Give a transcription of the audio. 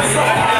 Nossa!